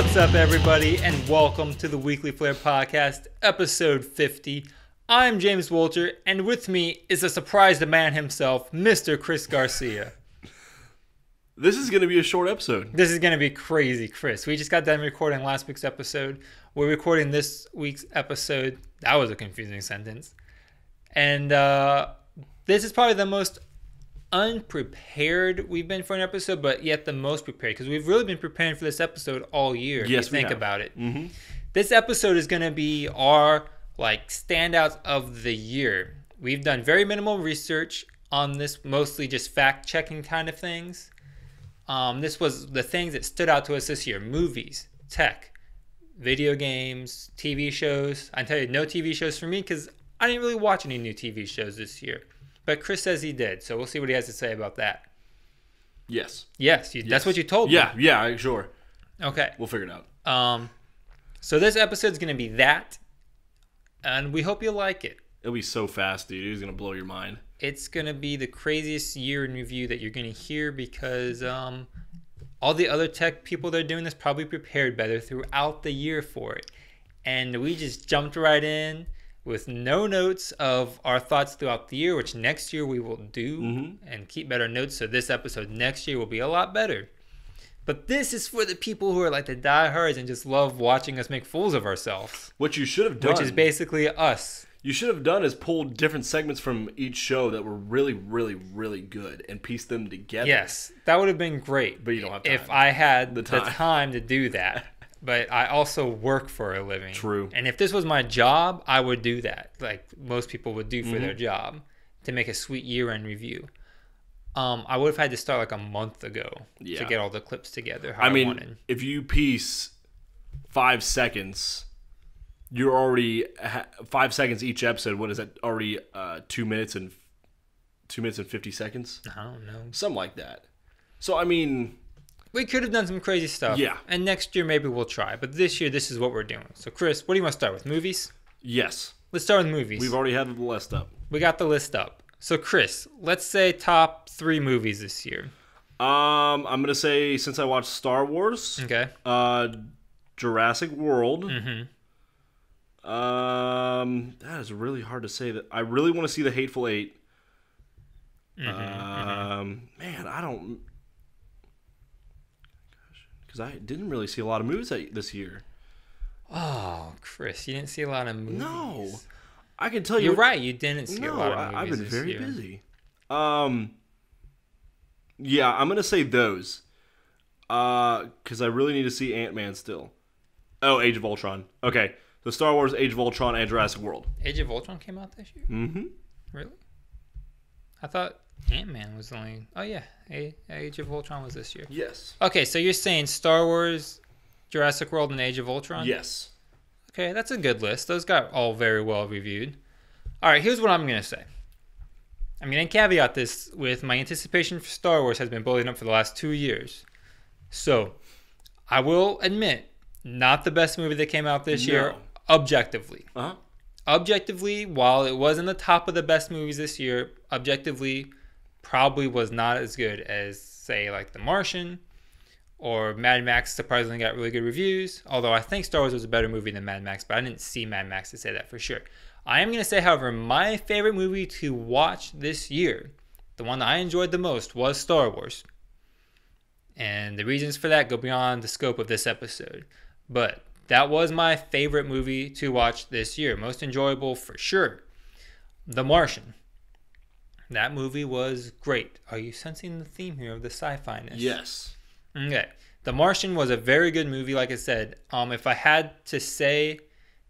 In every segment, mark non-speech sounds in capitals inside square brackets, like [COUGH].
What's up, everybody, and welcome to the Weekly Flare Podcast, episode 50. I'm James Wolter, and with me is the surprise the man himself, Mr. Chris Garcia. This is going to be a short episode. This is going to be crazy, Chris. We just got done recording last week's episode. We're recording this week's episode. That was a confusing sentence. And uh, this is probably the most unprepared we've been for an episode, but yet the most prepared because we've really been preparing for this episode all year. Yes, if we you think have. about it. Mm-hmm. This episode is going to be our like standouts of the year. We've done very minimal research on this, mostly just fact checking kind of things. Um, this was the things that stood out to us this year: movies, tech, video games, TV shows. I tell you, no TV shows for me because I didn't really watch any new TV shows this year. But Chris says he did, so we'll see what he has to say about that. Yes. Yes, you, that's what you told me. Yeah, yeah, sure. Okay. We'll figure it out. Um, so this episode's gonna be that, and we hope you like it. It'll be so fast, dude. It's going to blow your mind. It's gonna be the craziest year in review that you're gonna hear because um, all the other tech people that are doing this probably prepared better throughout the year for it, and we just jumped right in with no notes of our thoughts throughout the year, which next year we will do Mhm. and keep better notes. So this episode next year will be a lot better. But this is for the people who are like the diehards and just love watching us make fools of ourselves, What you should have done, which is basically us. you should have done is pulled different segments from each show that were really, really, really good and pieced them together. Yes, that would have been great. But you don't have time. if. I had the The time. time. to do that. [LAUGHS] But I also work for a living. True. And if this was my job, I would do that, like most people would do for Mm-hmm. their job, to make a sweet year-end review. Um, I would have had to start like a month ago to get all the clips together. How I, I mean, wanted. if you piece five seconds, you're already ha- five seconds each episode. What is that? Already uh, two minutes and two minutes and fifty seconds, I don't know. something like that. So I mean, We could have done some crazy stuff. Yeah. And next year maybe we'll try. But this year, this is what we're doing. So, Chris, what do you want to start with? Movies? yes, Let's start with movies. we've already had the list up. We got the list up. So, Chris, let's say top three movies this year. Um, I'm gonna say since I watched Star Wars, Okay. uh, Jurassic World. Mm-hmm. Um, that is really hard to say. That I really want to see the Hateful 8 Mm-hmm, Um, man, I don't. Because I didn't really see a lot of movies that, this year. Oh, Chris, you didn't see a lot of movies. No, I can tell you. You're right. You didn't see No, a lot of I, movies I've been very year. busy. Um, yeah, I'm gonna say those. Uh, because I really need to see Ant Man still. Oh, Age of Ultron. Okay, so Star Wars, Age of Ultron, and Jurassic World. Age of Ultron came out this year. Mm-hmm. Really? I thought Ant Man was only. Oh yeah, A- Age of Ultron was this year. Yes. Okay, so you're saying Star Wars, Jurassic World, and Age of Ultron? Yes. Okay, that's a good list. Those got all very well reviewed. All right, here's what I'm gonna say. I'm gonna caveat this with my anticipation for Star Wars has been building up for the last two years. So, I will admit, not the best movie that came out this year, objectively. Uh huh. Objectively, while it was in the top of the best movies this year, objectively, probably was not as good as, say, like The Martian or Mad Max. Surprisingly, got really good reviews. Although I think Star Wars was a better movie than Mad Max, but I didn't see Mad Max to say that for sure. I am going to say, however, my favorite movie to watch this year, the one that I enjoyed the most, was Star Wars. And the reasons for that go beyond the scope of this episode. But that was my favorite movie to watch this year. Most enjoyable for sure. The Martian. That movie was great. Are you sensing the theme here of the sci-fi ness? Yes. Okay. The Martian was a very good movie, like I said. Um, if I had to say,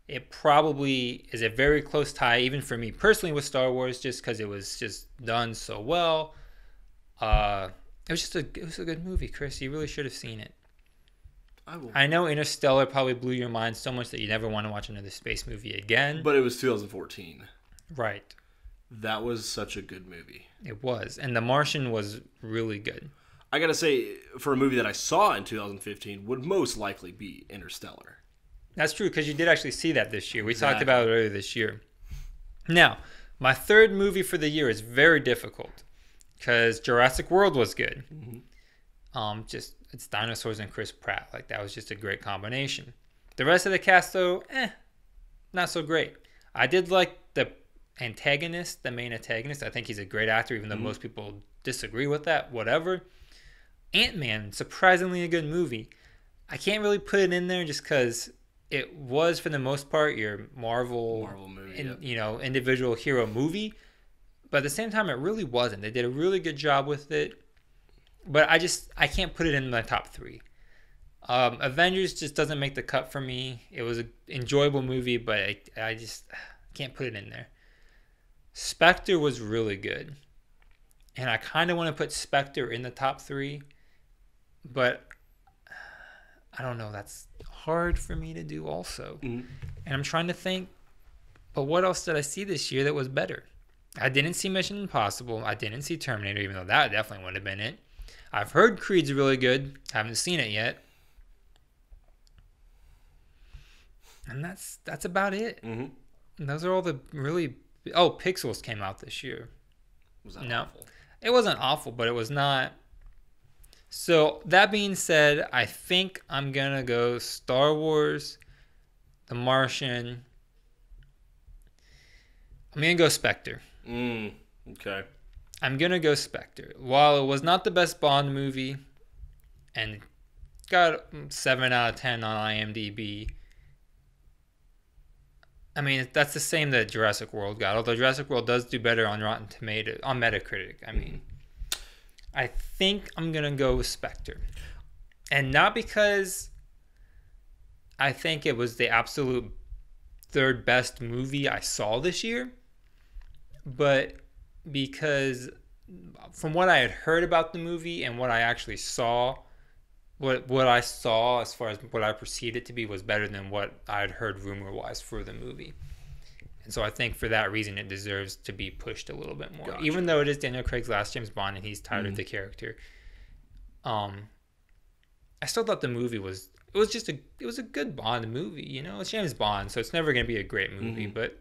it probably is a very close tie, even for me personally, with Star Wars, just because it was just done so well. Uh, it was just a it was a good movie, Chris. You really should have seen it. I will. I know Interstellar probably blew your mind so much that you never want to watch another space movie again. But it was 2014. right. That was such a good movie. It was. And The Martian was really good. I gotta say, for a movie that I saw in 2015, would most likely be Interstellar. That's true because you did actually see that this year. We talked about it earlier this year. Now, my third movie for the year is very difficult because Jurassic World was good. Um, just it's dinosaurs and Chris Pratt. Like that was just a great combination. The rest of the cast, though, eh, not so great. I did like antagonist, the main antagonist. I think he's a great actor, even though most people disagree with that. Whatever. Ant Man, surprisingly a good movie. I can't really put it in there just because it was, for the most part, your Marvel, Marvel movie, in- you know, individual hero movie. But at the same time, it really wasn't. They did a really good job with it. But I just I can't put it in my top three. Um, Avengers just doesn't make the cut for me. It was an enjoyable movie, but I, I just can't put it in there. Spectre was really good. And I kind of want to put Spectre in the top three, but I don't know. That's hard for me to do also. Mhm. And I'm trying to think, but what else did I see this year that was better? I didn't see Mission Impossible. I didn't see Terminator, even though that definitely would have been it. I've heard Creed's really good. Haven't seen it yet. And that's that's about it. Mm-hmm. Those are all the really oh Pixels came out this year. Was that No. awful? It wasn't awful, but it was not. So that being said, I think I'm gonna go Star Wars, The Martian. I'm gonna go Spectre. Mm, okay. I'm gonna go Spectre. While it was not the best Bond movie, and got seven out of ten on IMDb. I mean, that's the same that Jurassic World got. Although Jurassic World does do better on Rotten Tomato on Metacritic. I mean, I think I'm gonna go with Spectre, and not because I think it was the absolute third best movie I saw this year, but because from what I had heard about the movie and what I actually saw, what what I saw as far as what I perceived it to be was better than what I had heard rumor wise for the movie. And so I think for that reason it deserves to be pushed a little bit more. Gotcha. Even though it is Daniel Craig's last James Bond and he's tired of mm-hmm. the character. Um I still thought the movie was it was just a it was a good Bond movie, you know. It's James Bond, so it's never gonna be a great movie, mm-hmm. but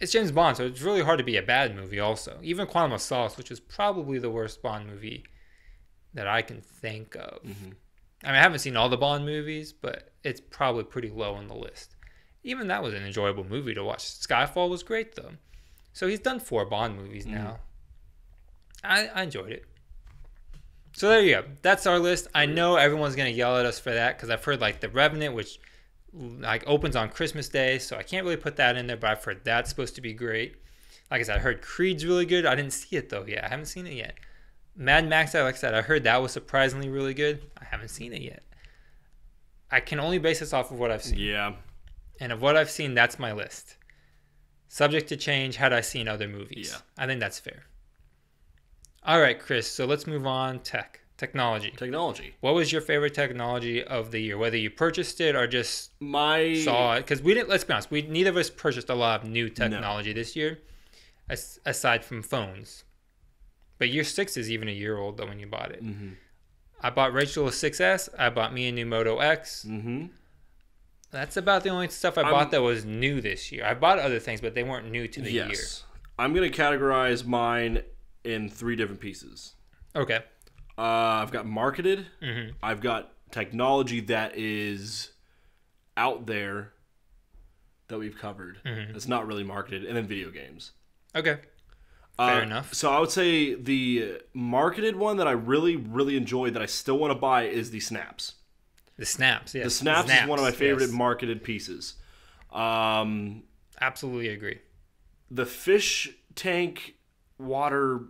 it's James Bond, so it's really hard to be a bad movie also. Even Quantum of Solace, which is probably the worst Bond movie that I can think of. Mm-hmm. I mean, I haven't seen all the Bond movies, but it's probably pretty low on the list. Even that was an enjoyable movie to watch. Skyfall was great though. So he's done four Bond movies mm-hmm. now. I, I enjoyed it. So there you go. That's our list. I know everyone's gonna yell at us for that because I've heard like The Revenant, which like opens on Christmas Day, so I can't really put that in there. But I've heard that's supposed to be great. Like I said, I heard Creed's really good. I didn't see it though yet. I haven't seen it yet. Mad Max, like I said, I heard that was surprisingly really good. I haven't seen it yet. I can only base this off of what I've seen. Yeah. And of what I've seen, that's my list. Subject to change had I seen other movies. Yeah. I think that's fair. All right, Chris, so let's move on. Tech, technology. Technology. What was your favorite technology of the year? Whether you purchased it or just My saw it? Because we didn't, let's be honest, we neither of us purchased a lot of new technology this year, as, aside from phones. But year six is even a year old though when you bought it. Mhm. I bought Rachel a 6S. I bought me a new Moto X. Mm-hmm. That's about the only stuff I I'm- bought that was new this year. I bought other things, but they weren't new to the year. Yes. I'm gonna categorize mine in three different pieces. Okay. Uh, I've got marketed. hmm I've got technology that is out there that we've covered. Mhm. That's not really marketed, and then video games. Okay. Fair Uh, enough. So I would say the marketed one that I really, really enjoyed that I still want to buy is the snaps. The snaps. Yes. The snaps, is one of my favorite yes. marketed pieces. Um, Absolutely agree. the fish tank water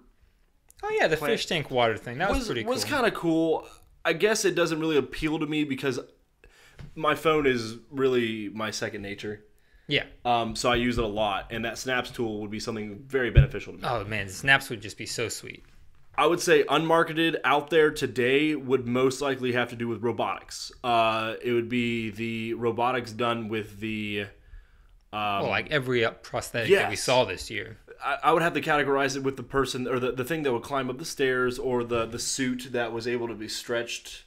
Oh yeah, the Plant- fish tank water thing. That was, was pretty was kind of cool. I guess it doesn't really appeal to me because my phone is really my second nature. Yeah. Um, so I use it a lot, and that snaps tool would be something very beneficial to me. Oh man, snaps would just be so sweet. I would say unmarketed out there today would most likely have to do with robotics. Uh, it would be the robotics done with the. Um, Well, like every prosthetic that we saw this year. I, I would have to categorize it with the person or the, the thing that would climb up the stairs or the the suit that was able to be stretched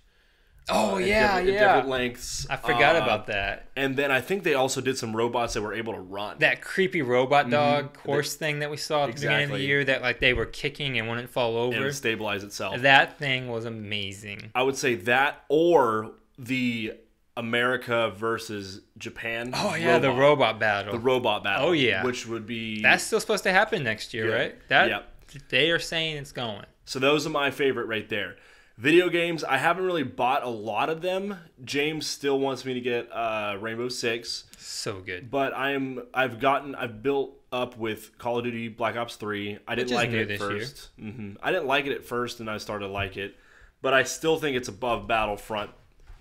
Oh uh, yeah, different, yeah. different lengths. I forgot Uh, about that. And then I think they also did some robots that were able to run. That creepy robot dog horse thing that we saw at the beginning of the Mm-hmm. Year that like they were kicking and wouldn't fall and over. it stabilized itself. That thing was amazing. I would say that or the America versus Japan. Oh yeah, the robot battle. the robot battle. Oh, yeah. which would be That's still supposed to happen next year, Yeah. right? That Yep. they are saying it's going. So those are my favorite right there. Video games, I haven't really bought a lot of them. James still wants me to get uh, Rainbow Six, So good. but I'm I've gotten I've built up with Call of Duty Black Ops Three. I didn't like it at this year. 1st hmm I didn't like it at first, and I started to like it, but I still think it's above Battlefront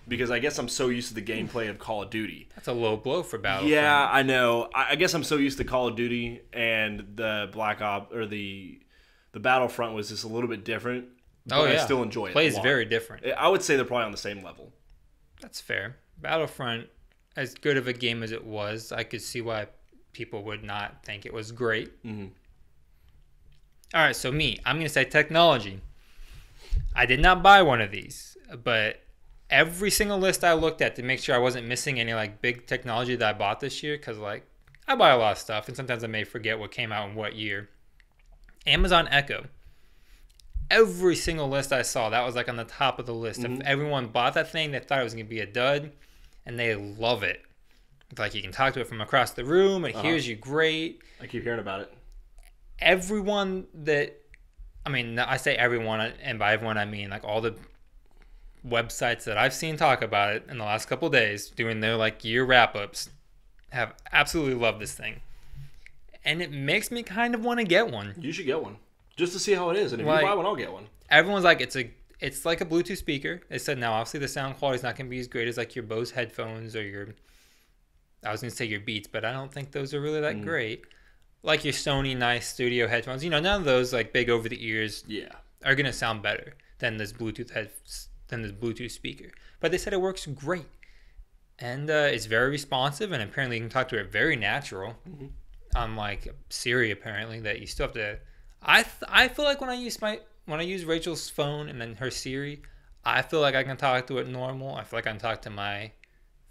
because I guess I'm so used to the gameplay of Call of Duty. That's a low blow for Battlefront. Yeah, I know. I, I guess I'm so used to Call of Duty and the Black Ops or the the Battlefront was just a little bit different. Oh yeah. I still enjoy it. Plays very different. I would say they're probably on the same level. That's fair. Battlefront, as good of a game as it was, I could see why people would not think it was great. Mhm. All right, so me, I'm going to say technology. I did not buy one of these, but every single list I looked at to make sure I wasn't missing any like big technology that I bought this year, because like I buy a lot of stuff, and sometimes I may forget what came out in what year. Amazon Echo. Every single list I saw, that was like on the top of the list. If mm-hmm. everyone bought that thing, they thought it was going to be a dud, and they love it. It's like you can talk to it from across the room, it uh-huh. hears you great I keep hearing about it. everyone that I mean, I say everyone, and by everyone I mean like all the websites that I've seen talk about it in the last couple days, doing their like year wrap ups, have absolutely loved this thing, and it makes me kind of want to get one. You should get one just to see how it is, and if Like- you buy one, I'll get one. Everyone's like, it's a, it's like a Bluetooth speaker. They said now, obviously the sound quality is not going to be as great as like your Bose headphones or your, I was going to say your Beats, but I don't think those are really that great. Like your Sony nice studio headphones, you know, none of those like big over the ears Yeah, are gonna sound better than this Bluetooth head than this Bluetooth speaker. But they said it works great, and uh, it's very responsive, and apparently you can talk to it very natural. Unlike Siri, apparently that you still have to. I th- I feel like when I use my when I use Rachel's phone and then her Siri, I feel like I can talk to it normal. I feel like I can talk to my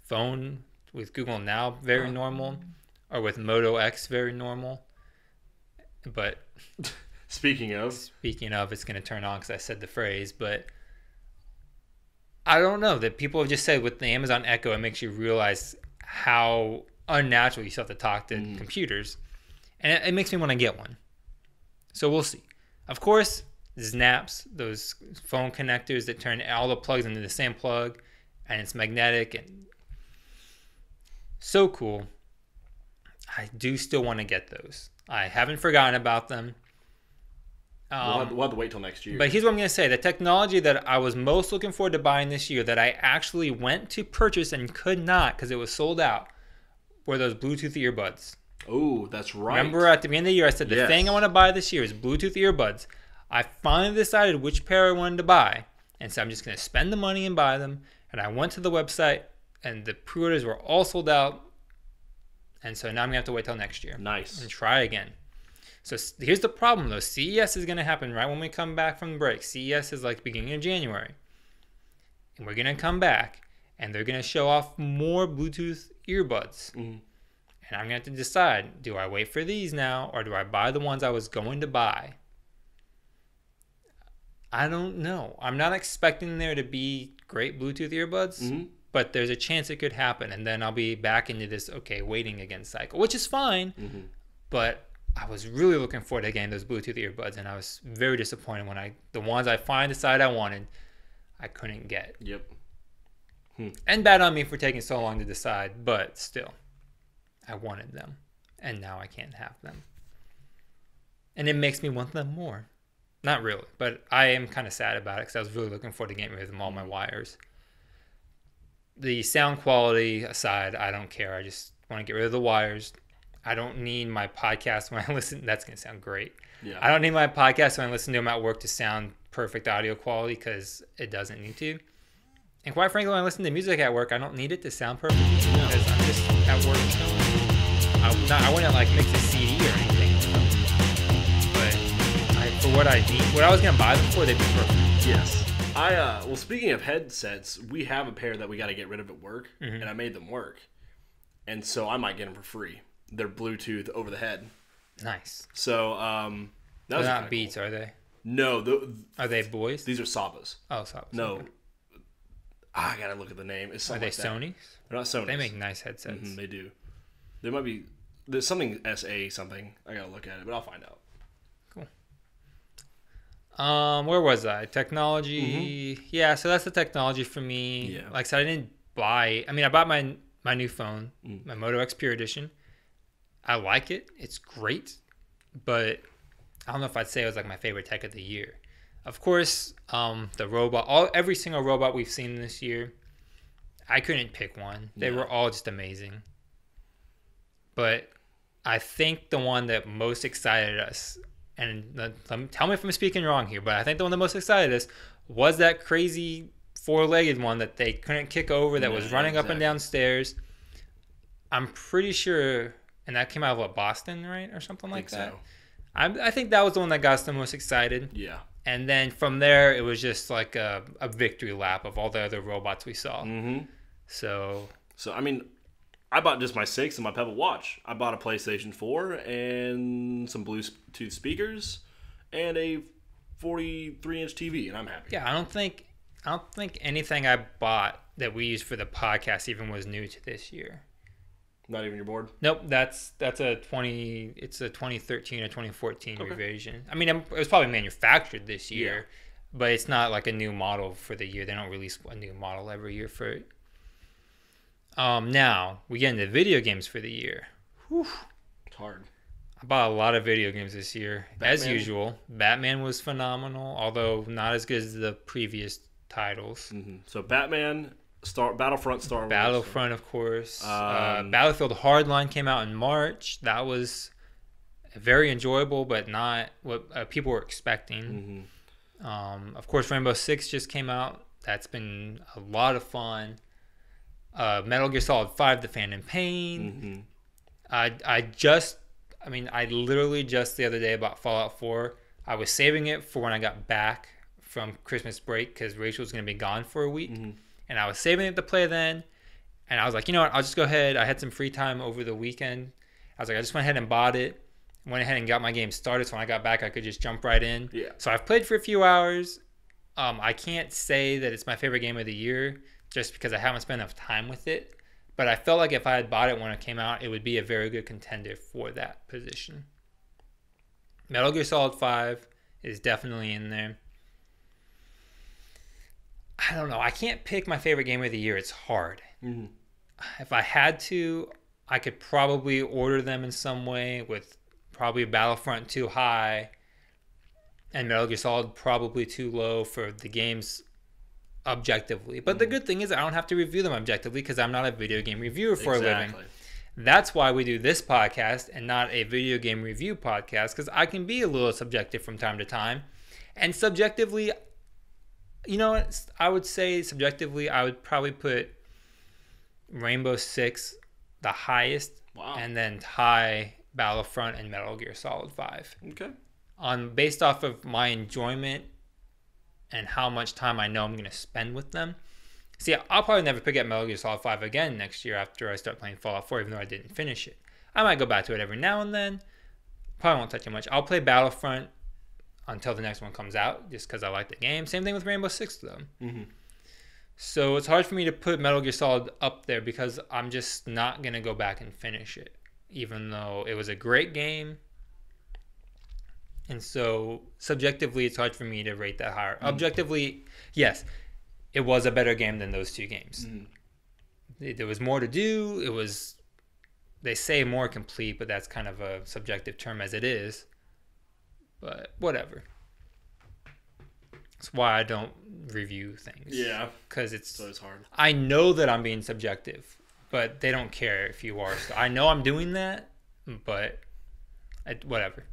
phone with Google Now very uh-huh. normal, or with Moto X very normal. But [LAUGHS] Speaking of, speaking of, it's going to turn on because I said the phrase, but I don't know that people have just said with the Amazon Echo, it makes you realize how unnatural you still have to talk to mm. computers, and it, it makes me want to get one. So we'll see. Of course, snaps those phone connectors that turn all the plugs into the same plug, and it's magnetic and so cool. I do still want to get those. I haven't forgotten about them. we'll, Um, have, we'll have to wait till next year. but here's what I'm going to say the technology that I was most looking forward to buying this year that I actually went to purchase and could not because it was sold out were those Bluetooth earbuds. Oh, that's right. Remember at the beginning of the year, I said the Yes. thing I want to buy this year is Bluetooth earbuds. I finally decided which pair I wanted to buy. And so I'm just going to spend the money and buy them. And I went to the website and the pre orders were all sold out. And so now I'm going to have to wait till next year Nice. and try again. So here's the problem though. CES is going to happen right when we come back from the break. CES is like beginning of January. And we're going to come back and they're going to show off more Bluetooth earbuds. Mhm. And I'm going to have to decide do I wait for these now or do I buy the ones I was going to buy? I don't know. I'm not expecting there to be great Bluetooth earbuds, Mhm. but there's a chance it could happen. And then I'll be back into this, okay, waiting again cycle, which is fine. Mhm. But I was really looking forward to getting those Bluetooth earbuds, and I was very disappointed when I the ones I finally decided I wanted, I couldn't get. Yep. And bad on me for taking so long to decide, but still, I wanted them, and now I can't have them. And it makes me want them more. Not really, but I am kind of sad about it because I was really looking forward to getting rid of them all my wires. The sound quality aside, I don't care. I just want to get rid of the wires. I don't need my podcast [LAUGHS] when I listen. That's going to sound great. Yeah. I don't need my podcast when I listen to them at work to sound perfect audio quality because it doesn't need to. And quite frankly, when I listen to music at work, I don't need it to sound perfect because I'm just at work. I'm not, I wouldn't like mix a CD or anything. But I, for what I need, what I was gonna buy them for, they'd be perfect. Yes. I uh well speaking of headsets, we have a pair that we got to get rid of at work, Mm-hmm. and I made them work, and so I might get them for free. They're Bluetooth over the head, Nice. so um that They're was not Beats, are they? No, the, Are they boys? these are Sabas. Oh, sorry. No, Ah, I gotta look at the name. It's Are they like. Sony's? They're not Sony. They make nice headsets. Mhm, they do. There might be there's something SA something. I gotta look at it, but I'll find out. Um, where was I? Technology. Yeah, so that's the technology for me. Mm-hmm. Yeah. Like I said, I didn't buy. I mean, I bought my my new phone, Mm. my Moto X Pure Edition. I like it. It's great, but I don't know if I'd say it was like my favorite tech of the year. Of course, um, the robot, all every single robot we've seen this year, I couldn't pick one. They No. were all just amazing. But I think the one that most excited us, and the, tell me if I'm speaking wrong here, but I think the one that most excited us was that crazy four-legged one that they couldn't kick over that was Yeah, running up and down stairs. I'm pretty sure, and that came out of what Boston, right, or something like that. so. I, I think that was the one that got us the most excited. Yeah. And then from there, it was just like a, a victory lap of all the other robots we saw. Mm-hmm. So So I mean, I bought just my six and my Pebble Watch. I bought a PlayStation Four and some Bluetooth speakers and a 43 inch TV, and I'm happy. yeah, I don't think I don't think anything I bought that we used for the podcast even was new to this year. Not even your board. Nope, that's that's a twenty. It's a 2013 or 2014 Okay. revision. I mean, it was probably manufactured this year, but it's not like a new model for the year. They don't release a new model every year for it. Um, now we get into video games for the year. It's hard. I bought a lot of video games this year, as usual. Batman was phenomenal, although not as good as the previous titles. hmm So Batman, Star Battlefront, Star Wars. Battlefield, of course. uh, Um, Battlefield Hardline came out in March. That was very enjoyable, but not what uh, people were expecting. hmm Um, of course, Rainbow Six just came out. That's been a lot of fun. Uh, Metal Gear Solid Five: The Phantom Pain. hmm I I just I mean I literally just the other day bought Fallout 4. I was saving it for when I got back from Christmas break because Rachel's gonna be gone for a week, Mhm. And I was saving it to play then. And I was like, you know what? I'll just go ahead. I had some free time over the weekend. I was like, I just went ahead and bought it. Went ahead and got my game started. So when I got back, I could just jump right in. Yeah. So I've played for a few hours. Um, I can't say that it's my favorite game of the year just because I haven't spent enough time with it. But I felt like if I had bought it when it came out, it would be a very good contender for that position. Metal Gear Solid 5 is definitely in there. I don't know. I can't pick my favorite game of the year. It's hard. hmm If I had to, I could probably order them in some way with probably Battlefront too high and Metal Gear Solid probably too low for the games objectively. But the good thing is I don't have to review them objectively because I'm not a video game reviewer for a living. That's why we do this podcast and not a video game review podcast because I can be a little subjective from time to time. And subjectively, you know, what? I would say subjectively, I would probably put Rainbow Six the highest, Wow. and then tie Battlefront and Metal Gear Solid Five okay. on based off of my enjoyment and how much time I know I'm going to spend with them. See, I'll probably never pick up Metal Gear Solid 5 again next year after I start playing Fallout 4, even though I didn't finish it. I might go back to it every now and then. Probably won't touch it much. I'll play Battlefront until the next one comes out, just because I like the game. Same thing with Rainbow Six, though. Mhm. So it's hard for me to put Metal Gear Solid up there because I'm just not going to go back and finish it, even though it was a great game. And so subjectively, it's hard for me to rate that higher. Objectively, yes, it was a better game than those two games. Mhm. There was more to do. It was, they say more complete, but that's kind of a subjective term as it is. But whatever. That's why I don't review things. Yeah. Because it's So it's hard. I know that I'm being subjective, but they don't care if you are. So I know I'm doing that, but I, whatever.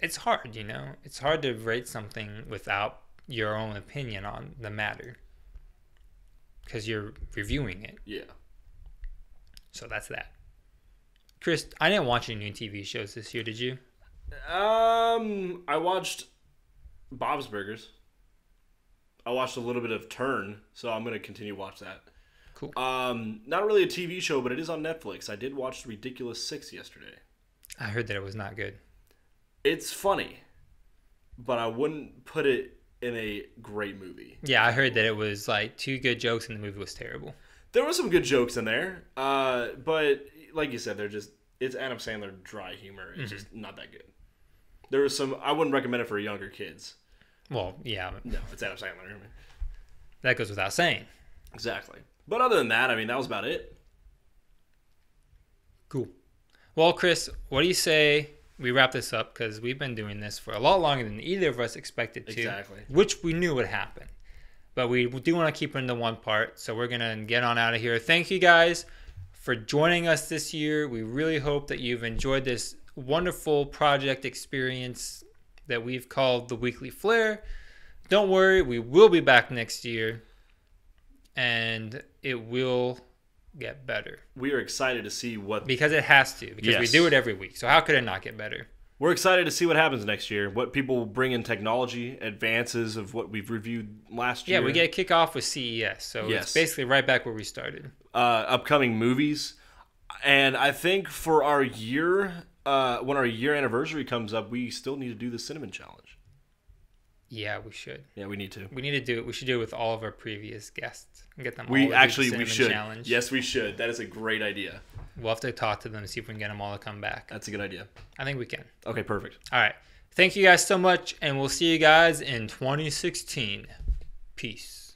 It's hard, you know. It's hard to rate something without your own opinion on the matter because you're reviewing it. Yeah. So that's that. Chris, I didn't watch any new TV shows this year. Did you? Um, I watched Bob's Burgers. I watched a little bit of Turn, so I'm gonna continue to watch that. Cool. Um, not really a TV show, but it is on Netflix. I did watch Ridiculous Six yesterday. I heard that it was not good. It's funny, but I wouldn't put it in a great movie. Yeah, I heard that it was like two good jokes and the movie was terrible. There were some good jokes in there, uh, but like you said, they're just it's Adam Sandler dry humor. It's just not that good. There was some I wouldn't recommend it for younger kids. Well, yeah, No, it's Adam Sandler. that goes without saying. Exactly. But other than that, I mean, that was about it. Cool. Well, Chris, what do you say we wrap this up because we've been doing this for a lot longer than either of us expected to. Exactly. Which we knew would happen. But we do want to keep it into one part, so we're going to get on out of here. Thank you guys for joining us this year. We really hope that you've enjoyed this wonderful project experience that we've called the Weekly Flare. Don't worry, we will be back next year and it will get better We are excited to see what because it has to because we do it every week. So how could it not get better? we're excited to see what happens next year. What people will bring in technology, advances of what we've reviewed last Yeah, year. Yeah, we get a kick off with CES. So Yes. it's basically right back where we started. uh, upcoming movies, and I think for our year, uh, when our year anniversary comes up, we still need to do the cinnamon challenge. Yeah, we should. Yeah, we need to. We need to do it. We should do it with all of our previous guests and get them. We do the actually we should. Challenge. Yes, we should. That is a great idea. We'll have to talk to them and see if we can get them all to come back. That's a good idea. I think we can. Okay, perfect. All right. Thank you guys so much, and we'll see you guys in 2016. Peace.